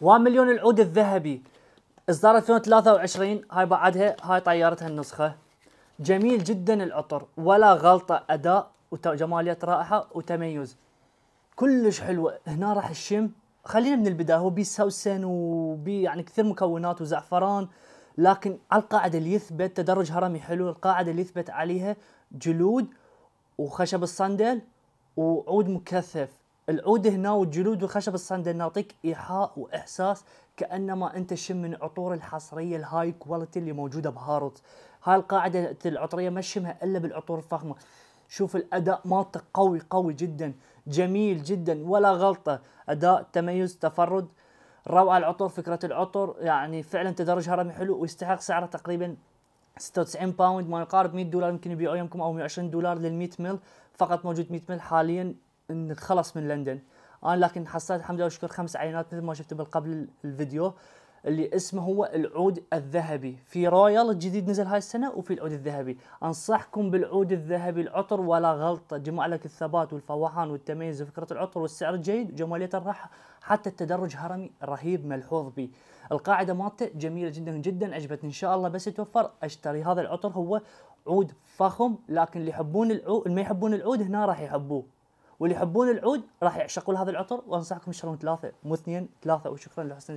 ومليون العود الذهبي. إصدار 2023 هاي بعدها هاي طيارتها النسخة. جميل جدا العطر ولا غلطة أداء وجماليه رائحه وتميز. كلش حلوة هنا راح الشم. خلينا من البداية هو بي سوسن وبي يعني كثير مكونات وزعفران لكن على القاعدة اللي يثبت تدرج هرمي حلو القاعدة اللي يثبت عليها جلود وخشب الصندل وعود مكثف. العود هنا والجلود وخشب الصندل نعطيك إيحاء وإحساس كأنما أنت شم من عطور الحصرية ال high quality اللي موجودة ب Harrods. هاي القاعدة العطرية ما شمها إلا بالعطور الفخمة. شوف الأداء مالته قوي قوي جدا جميل جدا ولا غلطة. أداء تميز تفرد روعة العطر فكرة العطر. يعني فعلا تدرج هرمي حلو ويستحق سعره تقريبا 96 pound ما يقارب 100 دولار يمكن يبيعوا يمكم أو 120 دولار لل 100 مل فقط موجود 100 مل حاليا. خلص من لندن. أنا لكن حصلت الحمد لله والشكر خمس عينات مثل ما شفت قبل الفيديو اللي اسمه هو العود الذهبي. في رويال الجديد نزل هاي السنة وفي العود الذهبي. أنصحكم بالعود الذهبي العطر ولا غلطة. جمع لك الثبات والفوحان والتميز وفكرة العطر والسعر الجيد. وجماليه الراحة حتى التدرج هرمي رهيب ملحوظ به القاعدة مالته جميلة جدا جدا عجبتني إن شاء الله بس يتوفر. أشتري هذا العطر هو عود فخم لكن اللي يحبون العود اللي ما يحبون العود هنا راح يحبوه. واللي يحبون العود راح يعشقون هذا العطر وأنصحكم تشترون ثلاثة مو اثنين ثلاثة وشكرا لحسن